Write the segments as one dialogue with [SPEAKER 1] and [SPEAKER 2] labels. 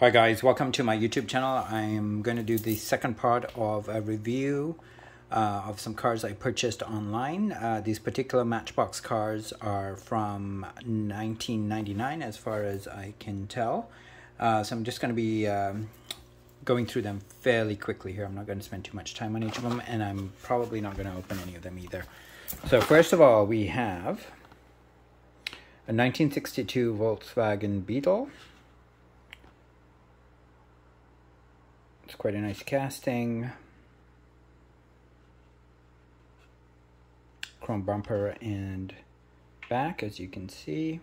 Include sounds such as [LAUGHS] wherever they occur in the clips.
[SPEAKER 1] Hi guys, welcome to my YouTube channel. I am going to do the second part of a review uh, of some cars I purchased online. Uh, these particular Matchbox cars are from 1999 as far as I can tell. Uh, so I'm just going to be um, going through them fairly quickly here. I'm not going to spend too much time on each of them and I'm probably not going to open any of them either. So first of all we have a 1962 Volkswagen Beetle. It's quite a nice casting. Chrome bumper and back, as you can see.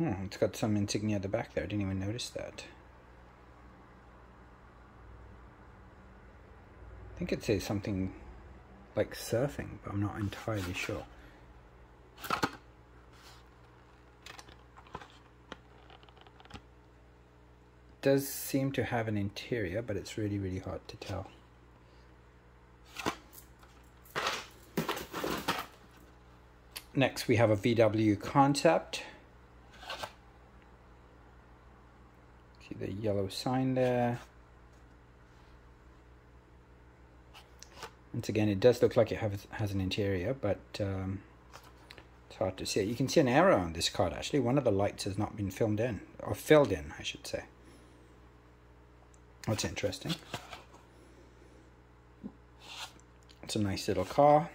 [SPEAKER 1] Oh, it's got some insignia at the back there. I didn't even notice that. I think it says something like surfing, but I'm not entirely sure. Does seem to have an interior, but it's really, really hard to tell. Next, we have a VW concept. See the yellow sign there. Once again, it does look like it has, has an interior, but um, it's hard to see. You can see an error on this card, actually. One of the lights has not been filmed in, or filled in, I should say. That's interesting. It's a nice little car.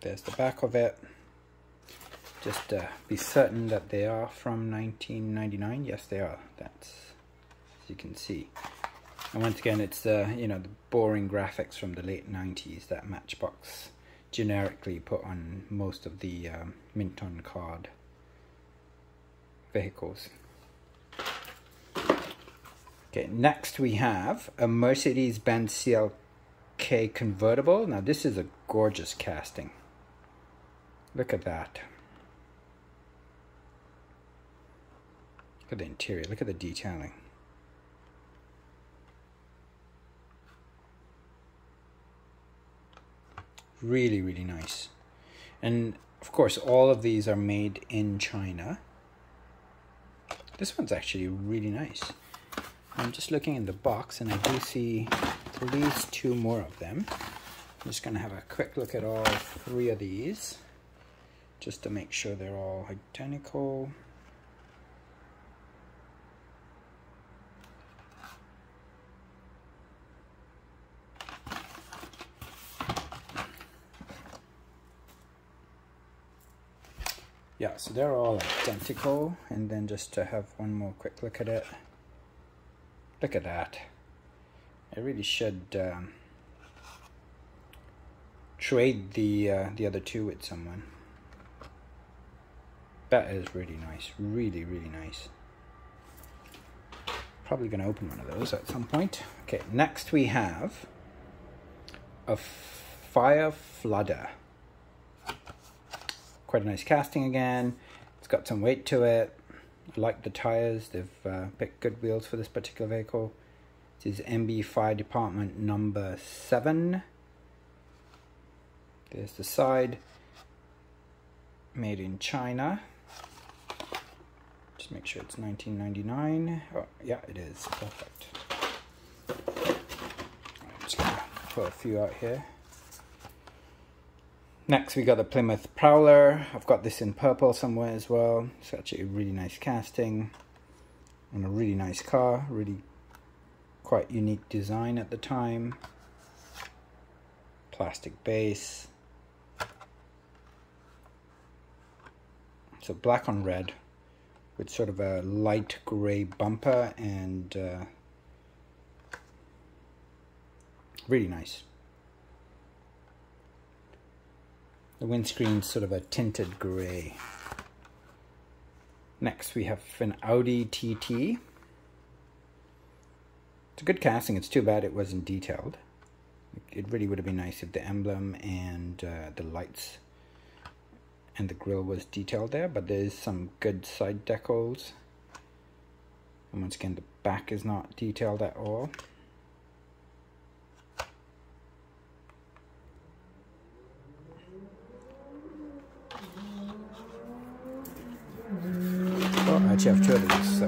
[SPEAKER 1] There's the back of it. Just uh, be certain that they are from 1999. Yes, they are. That's as you can see. And once again, it's the you know the boring graphics from the late 90s that Matchbox generically put on most of the um, mint on card vehicles. Okay, next we have a Mercedes-Benz CLK convertible. Now this is a gorgeous casting. Look at that. Look at the interior, look at the detailing. Really, really nice. And of course, all of these are made in China. This one's actually really nice. I'm just looking in the box and I do see at least two more of them. I'm just going to have a quick look at all three of these just to make sure they're all identical. Yeah, so they're all identical and then just to have one more quick look at it. Look at that. I really should um, trade the uh, the other two with someone. That is really nice. Really, really nice. Probably going to open one of those at some point. Okay, next we have a Fire Fludder. Quite a nice casting again. It's got some weight to it. I like the tires. They've uh, picked good wheels for this particular vehicle. This is MB Fire Department number 7. There's the side. Made in China. Just make sure it's 1999. Oh, yeah, it is. Perfect. I'm just going to put a few out here. Next we got the Plymouth Prowler. I've got this in purple somewhere as well. It's actually a really nice casting and a really nice car. Really quite unique design at the time. Plastic base. So black on red with sort of a light gray bumper and uh, really nice. The windscreen's sort of a tinted grey. Next we have an Audi TT. It's a good casting. It's too bad it wasn't detailed. It really would have been nice if the emblem and uh, the lights and the grille was detailed there, but there's some good side decals. And once again, the back is not detailed at all. Actually have two of these, so.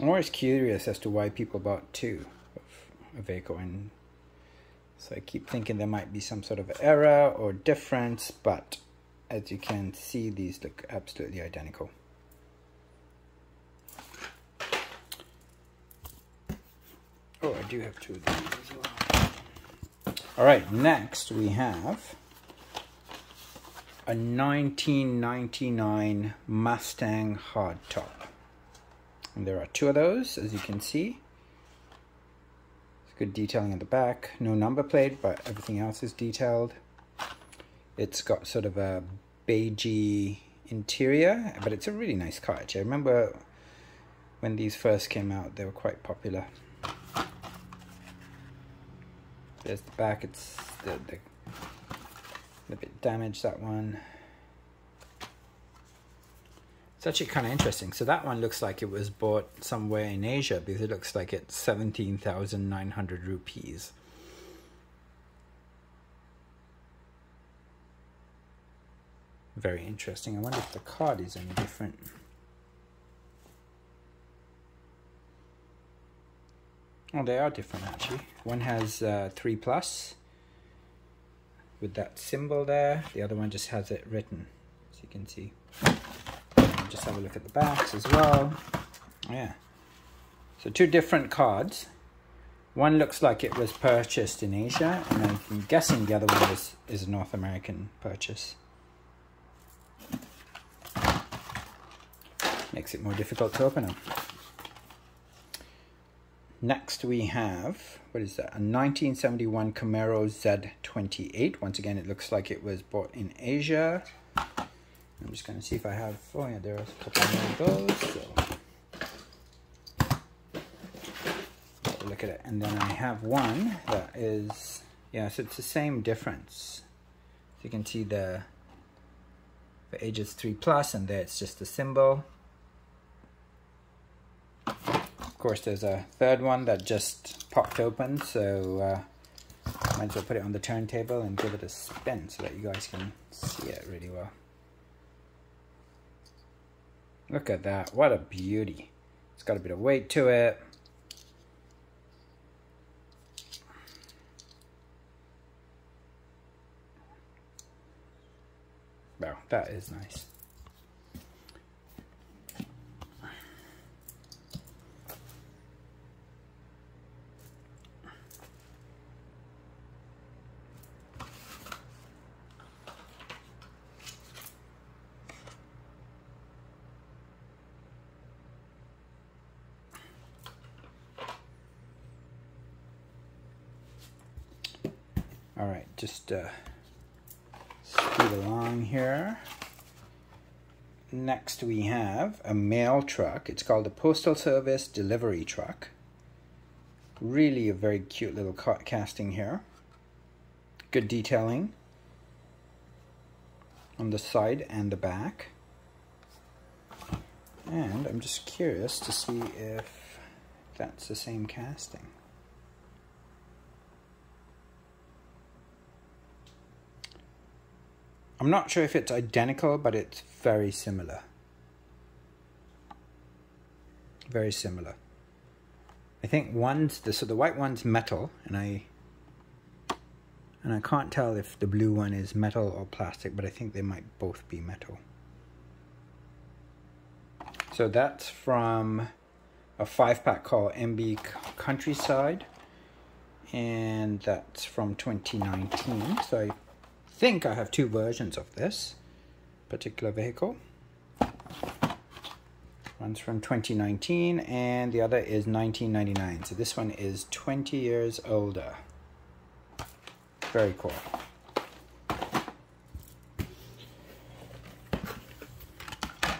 [SPEAKER 1] I'm always curious as to why people bought two of Aveco, and so I keep thinking there might be some sort of error or difference, but as you can see, these look absolutely identical. Oh, I do have two of these as well. All right, next we have a 1999 Mustang hardtop. And there are two of those, as you can see. It's good detailing at the back. No number plate, but everything else is detailed. It's got sort of a beigey interior, but it's a really nice car. Actually. I remember when these first came out, they were quite popular. There's the back. It's the, the a bit damaged that one. It's actually kind of interesting. So that one looks like it was bought somewhere in Asia because it looks like it's 17,900 rupees. Very interesting. I wonder if the card is any different. Oh, they are different actually. One has uh, 3 plus with that symbol there. The other one just has it written, as you can see. And just have a look at the backs as well. Yeah. So two different cards. One looks like it was purchased in Asia, and I'm guessing the other one is, is a North American purchase. Makes it more difficult to open them. Next we have, what is that, a 1971 Camaro Z28. Once again, it looks like it was bought in Asia. I'm just going to see if I have, oh yeah, there are a couple more of those. So. Look at it. And then I have one that is, yeah, so it's the same difference. So you can see the, the ages 3 plus and there it's just a symbol course, there's a third one that just popped open, so uh, might as well put it on the turntable and give it a spin so that you guys can see it really well. Look at that, what a beauty. It's got a bit of weight to it. Wow, that is nice. All right, just uh, speed along here. Next we have a mail truck. It's called a Postal Service Delivery Truck. Really a very cute little casting here. Good detailing on the side and the back. And I'm just curious to see if that's the same casting. I'm not sure if it's identical, but it's very similar. Very similar. I think one's the so the white one's metal, and I and I can't tell if the blue one is metal or plastic, but I think they might both be metal. So that's from a five pack called MB Countryside, and that's from 2019. So I think I have two versions of this particular vehicle. One's from 2019 and the other is 1999. So this one is 20 years older. Very cool.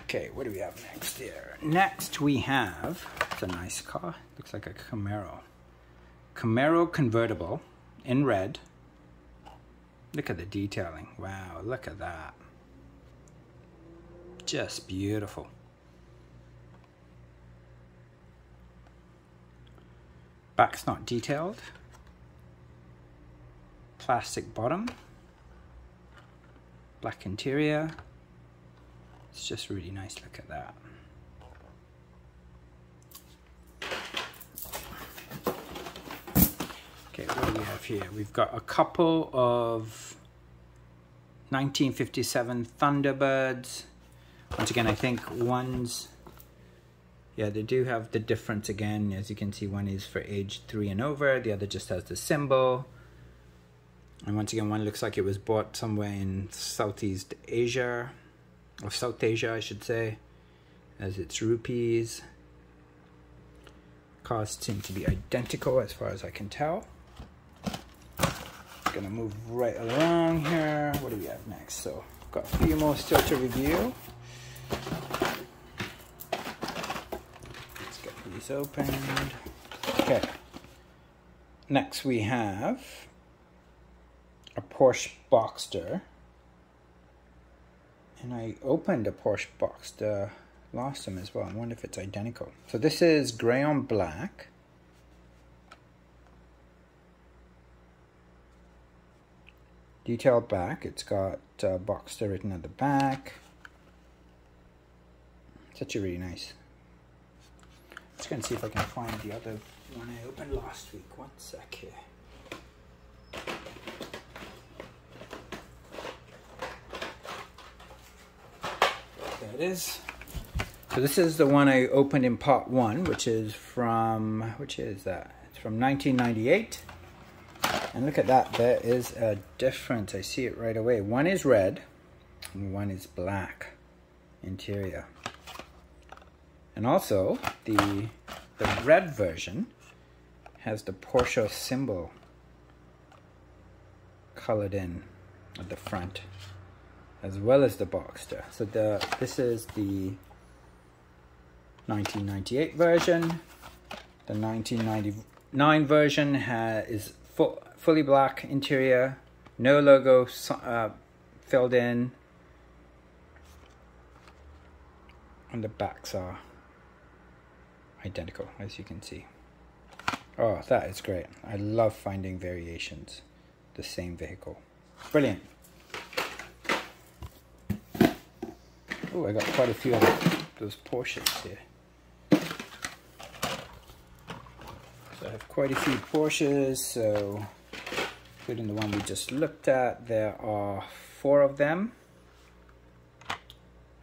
[SPEAKER 1] Okay, what do we have next here? Next we have, it's a nice car, looks like a Camaro. Camaro convertible in red Look at the detailing. Wow, look at that. Just beautiful. Back's not detailed. Plastic bottom. Black interior. It's just really nice. Look at that. Okay, here? We've got a couple of 1957 Thunderbirds. Once again, I think one's yeah, they do have the difference again. As you can see, one is for age three and over, the other just has the symbol. And once again, one looks like it was bought somewhere in Southeast Asia, or South Asia, I should say, as it's rupees. Costs seem to be identical as far as I can tell. Gonna move right along here. What do we have next? So, got a few more still to review. Let's get these opened. Okay. Next we have a Porsche Boxster. And I opened a Porsche Boxster last time as well. I wonder if it's identical. So this is gray on black. Detailed back. It's got uh, Boxster written at the back. Such a really nice Let's go and see if I can find the other one I opened last week. One sec here. There it is. So this is the one I opened in part one, which is from, which is that? It's from 1998. And look at that, there is a difference. I see it right away. One is red and one is black interior. And also, the, the red version has the Porsche symbol colored in at the front as well as the Boxster. So the this is the 1998 version. The 1999 version has is full, fully black interior, no logo uh, filled in, and the backs are identical as you can see. Oh, that is great. I love finding variations. The same vehicle. Brilliant. Oh, I got quite a few of those Porsches here. So I have quite a few Porsches, so including the one we just looked at, there are four of them.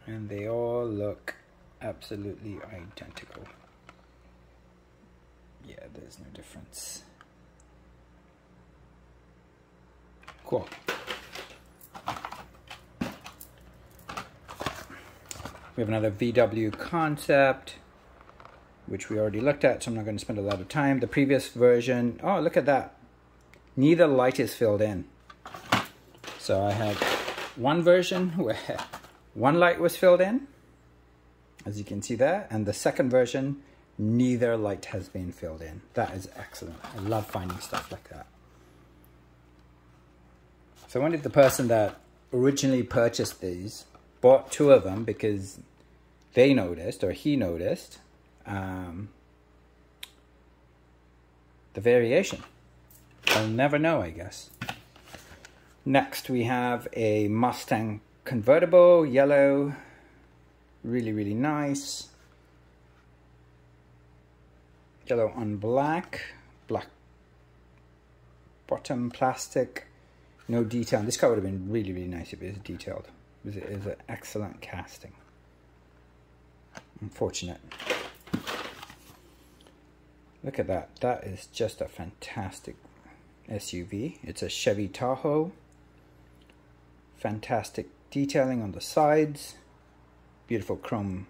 [SPEAKER 1] And they all look absolutely identical yeah, there's no difference. Cool. We have another VW concept, which we already looked at, so I'm not going to spend a lot of time. The previous version, oh, look at that. Neither light is filled in. So I had one version [LAUGHS] where one light was filled in, as you can see there, and the second version neither light has been filled in. That is excellent. I love finding stuff like that. So wonder if the person that originally purchased these bought two of them because they noticed or he noticed um, the variation. I'll never know, I guess. Next, we have a Mustang convertible, yellow, really, really nice yellow on black, black bottom plastic, no detail. This car would have been really, really nice if it was detailed. It is an excellent casting. Unfortunate. Look at that. That is just a fantastic SUV. It's a Chevy Tahoe. Fantastic detailing on the sides. Beautiful chrome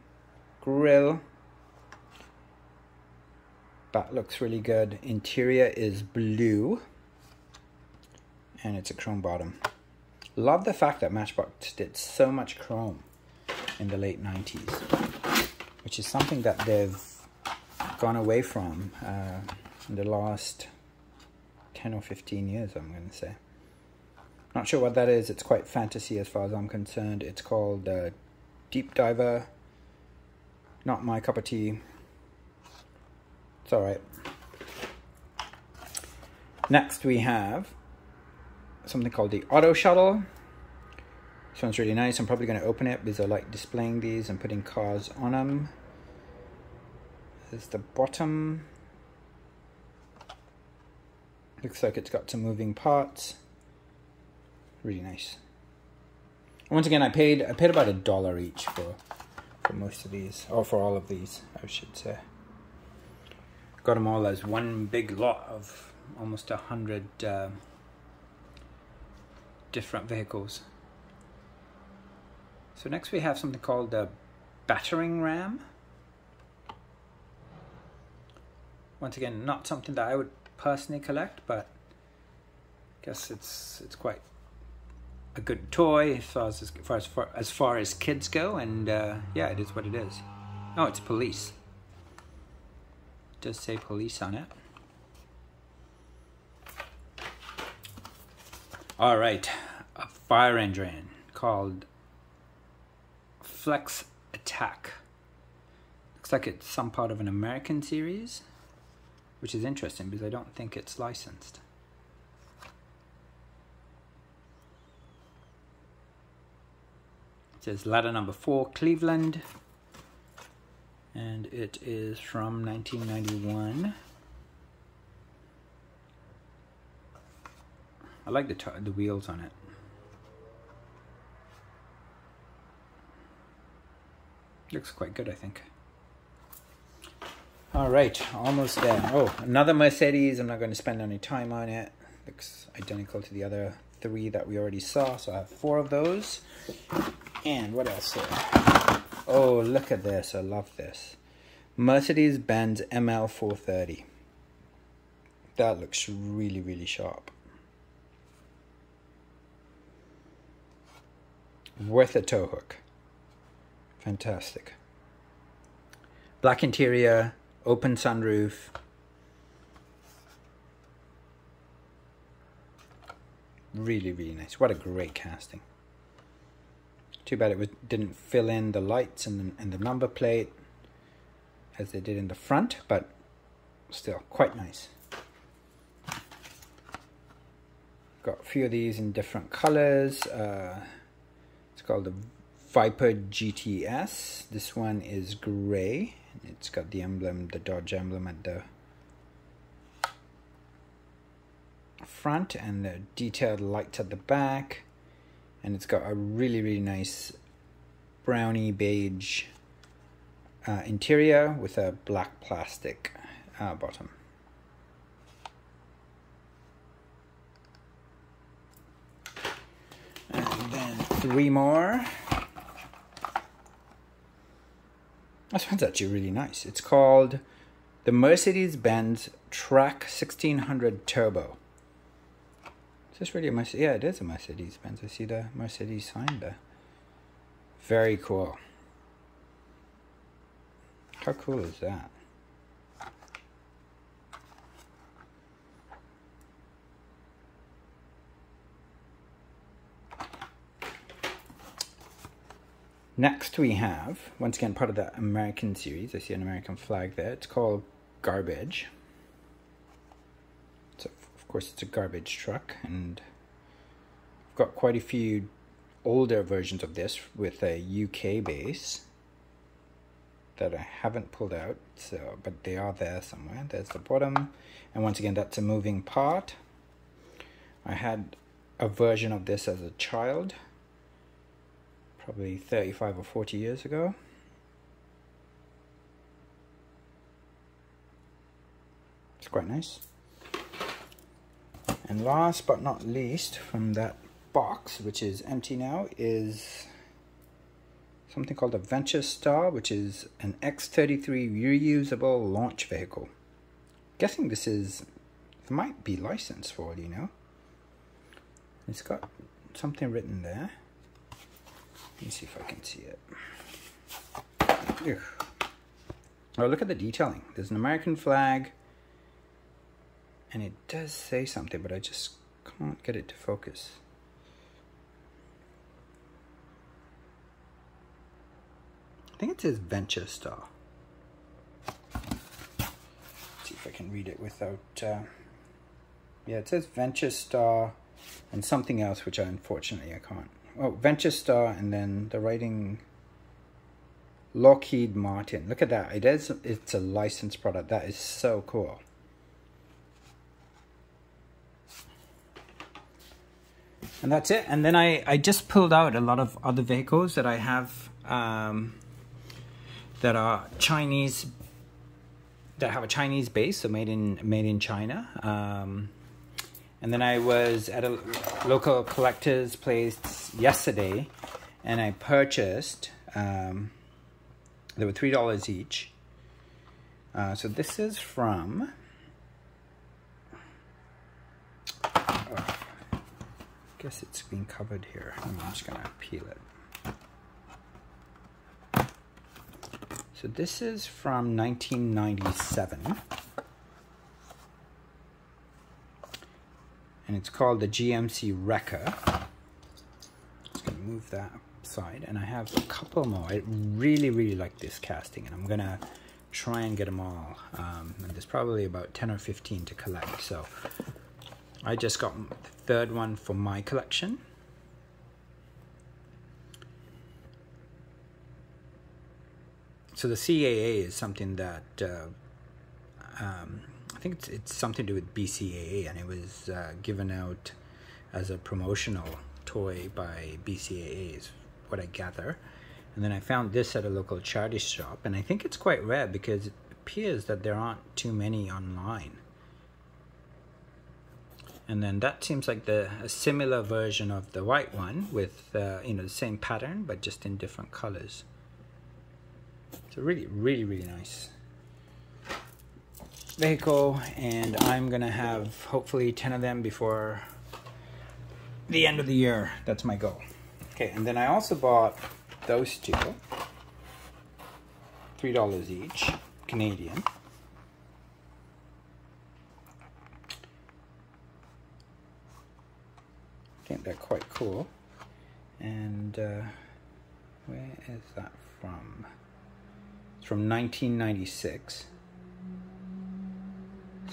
[SPEAKER 1] grille. That looks really good. Interior is blue. And it's a chrome bottom. Love the fact that Matchbox did so much chrome in the late 90s. Which is something that they've gone away from uh, in the last 10 or 15 years, I'm going to say. Not sure what that is. It's quite fantasy as far as I'm concerned. It's called uh, Deep Diver. Not my cup of tea. It's all right. Next we have something called the Auto Shuttle. This one's really nice. I'm probably going to open it because I like displaying these and putting cars on them. There's the bottom. Looks like it's got some moving parts. Really nice. Once again, I paid I paid about a dollar each for for most of these, or for all of these, I should say. Got them all as one big lot of almost a hundred uh, different vehicles. So next we have something called the battering ram. Once again, not something that I would personally collect, but I guess it's it's quite a good toy as far as, as far as, far, as, far as kids go, and uh, yeah, it is what it is. Oh, it's police. It does say police on it. All right, a fire engine called Flex Attack. Looks like it's some part of an American series, which is interesting because I don't think it's licensed. It says ladder number four, Cleveland, and it is from 1991. I like the the wheels on it. Looks quite good, I think. All right, almost there. Oh, another Mercedes. I'm not going to spend any time on it. Looks identical to the other three that we already saw. So I have four of those. And what else here? Oh, look at this. I love this. Mercedes-Benz ML430. That looks really, really sharp. Worth a tow hook. Fantastic. Black interior, open sunroof. Really, really nice. What a great casting. Too bad it was, didn't fill in the lights and the, and the number plate as they did in the front, but still quite nice. Got a few of these in different colors. Uh, it's called the Viper GTS. This one is gray. It's got the emblem, the Dodge emblem at the front and the detailed lights at the back. And it's got a really, really nice brownie beige uh, interior with a black plastic uh, bottom. And then three more. This one's actually really nice. It's called the Mercedes-Benz Trac 1600 Turbo. Is this really a Mercedes? Yeah, it is a Mercedes-Benz. I see the Mercedes sign there. Very cool. How cool is that? Next we have, once again, part of the American series. I see an American flag there. It's called Garbage. So, of course, it's a garbage truck, and I've got quite a few older versions of this with a UK base that I haven't pulled out, so but they are there somewhere. There's the bottom, and once again, that's a moving part. I had a version of this as a child probably 35 or 40 years ago. It's quite nice. And last but not least from that box, which is empty now, is something called a Venture Star, which is an X-33 reusable launch vehicle. Guessing this is, it might be licensed for you know. It's got something written there. Let me see if I can see it. Oh, look at the detailing. There's an American flag. And it does say something, but I just can't get it to focus. I think it says Venture Star. Let's see if I can read it without... Uh... Yeah, it says Venture Star and something else, which I unfortunately I can't oh, Venture Star, and then the writing Lockheed Martin. Look at that. It is it's a licensed product. That is so cool. And that's it. And then I, I just pulled out a lot of other vehicles that I have um, that are Chinese that have a Chinese base, so made in made in China. Um, and then I was at a local collector's place yesterday, and I purchased. Um, they were three dollars each. Uh, so this is from. Oh, I guess it's been covered here. I'm just gonna peel it. So this is from 1997. And it's called the GMC Wrecker. Just gonna move that side. And I have a couple more. I really, really like this casting. And I'm gonna try and get them all. Um, and there's probably about 10 or 15 to collect. So I just got the third one for my collection. so the CAA is something that uh, um, I think it's, it's something to do with BCAA, and it was uh, given out as a promotional toy by BCAA, is what I gather. And then I found this at a local charity shop, and I think it's quite rare because it appears that there aren't too many online. And then that seems like the a similar version of the white one with uh, you know the same pattern but just in different colors. So really, really, really nice vehicle and I'm gonna have hopefully 10 of them before the end of the year. That's my goal. Okay, and then I also bought those two. $3 each, Canadian. I think they're quite cool. And uh, where is that from? It's from 1996.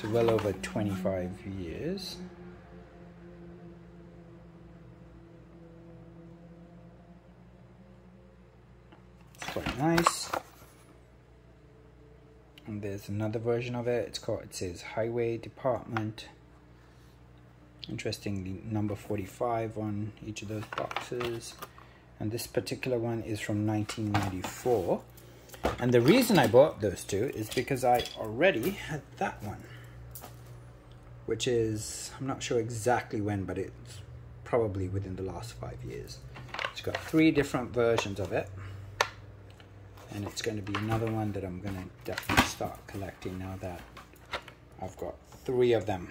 [SPEAKER 1] So well over 25 years. It's quite nice. And there's another version of it. It's called, it says Highway Department. Interestingly, number 45 on each of those boxes. And this particular one is from 1994. And the reason I bought those two is because I already had that one. Which is, I'm not sure exactly when, but it's probably within the last five years. It's got three different versions of it. And it's going to be another one that I'm going to definitely start collecting now that I've got three of them.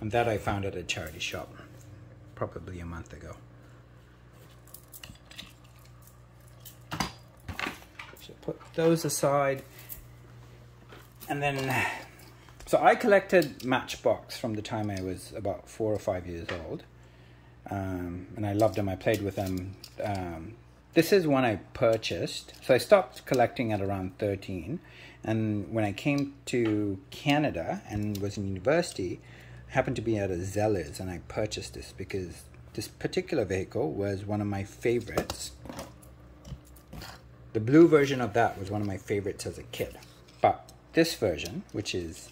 [SPEAKER 1] And that I found at a charity shop probably a month ago. So put those aside. And then, so I collected Matchbox from the time I was about four or five years old. Um, and I loved them. I played with them. Um, this is one I purchased. So I stopped collecting at around 13. And when I came to Canada and was in university, I happened to be at a Zellers and I purchased this because this particular vehicle was one of my favorites. The blue version of that was one of my favorites as a kid. But this version, which is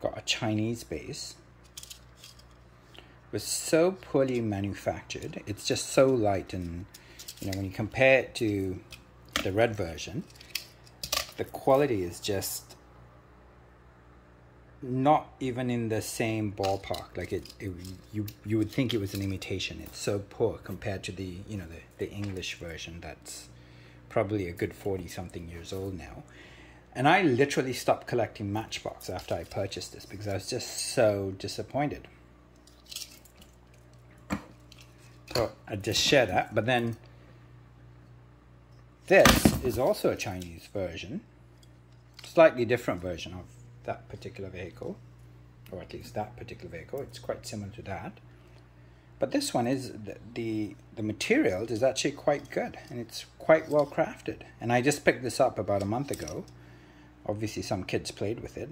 [SPEAKER 1] got a Chinese base, was so poorly manufactured. It's just so light and you know when you compare it to the red version, the quality is just not even in the same ballpark. Like it, it, you you would think it was an imitation. It's so poor compared to the you know the, the English version that's probably a good 40 something years old now. And I literally stopped collecting Matchbox after I purchased this because I was just so disappointed. So I just share that. But then this is also a Chinese version, slightly different version of that particular vehicle, or at least that particular vehicle. It's quite similar to that. But this one is the, the, the material is actually quite good and it's quite well crafted. And I just picked this up about a month ago. Obviously some kids played with it.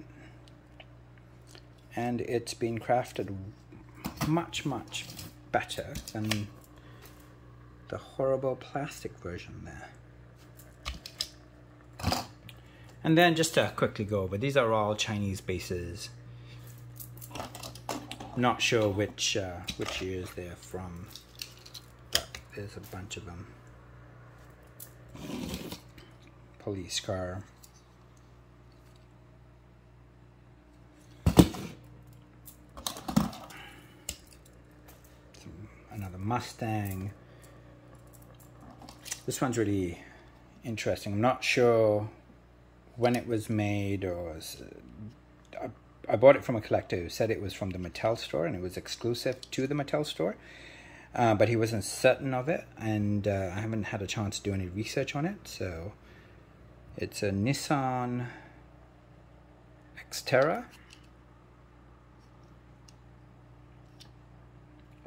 [SPEAKER 1] And it's been crafted much, much better than the horrible plastic version there. And then just to quickly go over, these are all Chinese bases. Not sure which uh, which years they're from, but there's a bunch of them. Police car. Some, another Mustang. This one's really interesting. I'm not sure when it was made or was, I, I, bought it from a collector who said it was from the Mattel store and it was exclusive to the Mattel store. Uh, but he wasn't certain of it, and uh, I haven't had a chance to do any research on it. So it's a Nissan Xterra.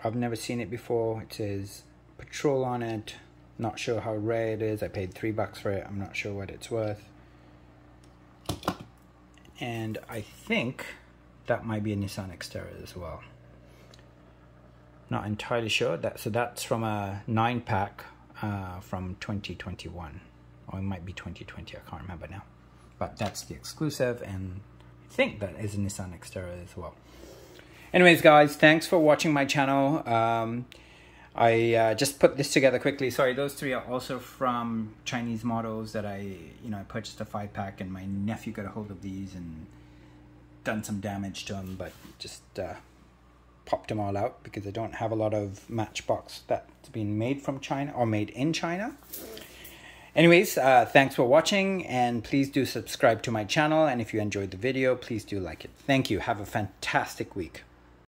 [SPEAKER 1] I've never seen it before. It says patrol on it. Not sure how rare it is. I paid three bucks for it. I'm not sure what it's worth and I think that might be a Nissan Xterra as well. Not entirely sure. That so that's from a nine pack uh, from 2021, or it might be 2020. I can't remember now, but that's the exclusive, and I think that is a Nissan Xterra as well. Anyways, guys, thanks for watching my channel. Um, I uh, just put this together quickly. Sorry, those three are also from Chinese models that I, you know, I purchased a five pack and my nephew got a hold of these and done some damage to them, but just uh, popped them all out because I don't have a lot of Matchbox that's been made from China or made in China. Anyways, uh, thanks for watching and please do subscribe to my channel. And if you enjoyed the video, please do like it. Thank you. Have a fantastic week.